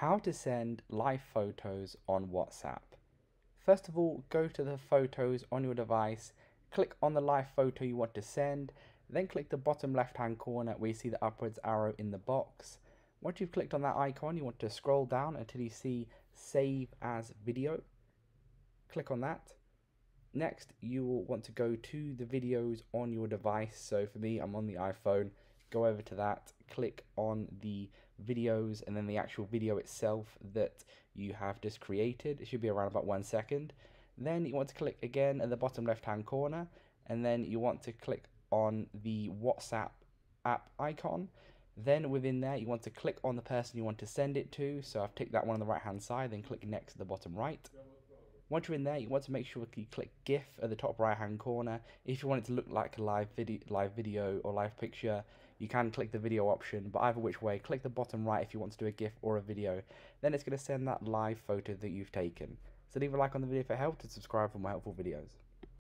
how to send live photos on WhatsApp. First of all, go to the photos on your device, click on the live photo you want to send, then click the bottom left hand corner where you see the upwards arrow in the box. Once you've clicked on that icon, you want to scroll down until you see save as video. Click on that. Next, you will want to go to the videos on your device. So for me, I'm on the iPhone. Go over to that, click on the videos and then the actual video itself that you have just created. It should be around about one second. Then you want to click again at the bottom left hand corner and then you want to click on the WhatsApp app icon. Then within there, you want to click on the person you want to send it to. So I've ticked that one on the right hand side, then click next at the bottom right. Once you're in there, you want to make sure you click GIF at the top right hand corner. If you want it to look like a live video, live video or live picture, you can click the video option, but either which way, click the bottom right if you want to do a GIF or a video. Then it's going to send that live photo that you've taken. So leave a like on the video if it helped and subscribe for more helpful videos.